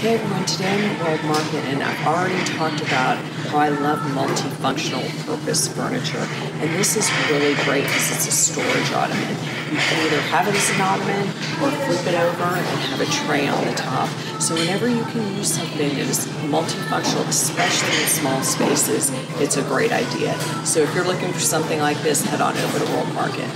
Hey everyone, today I'm at World Market and I've already talked about how I love multifunctional purpose furniture. And this is really great because it's a storage ottoman. You can either have it as an ottoman or flip it over and have a tray on the top. So whenever you can use something that is multifunctional, especially in small spaces, it's a great idea. So if you're looking for something like this, head on over to World Market.